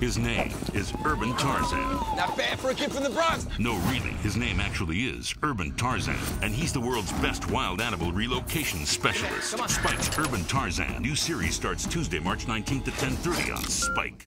His name is Urban Tarzan. Not bad for a kid from the Bronx. No, really, his name actually is Urban Tarzan, and he's the world's best wild animal relocation specialist. Spike's Urban Tarzan. New series starts Tuesday, March 19th at 10:30 on Spike.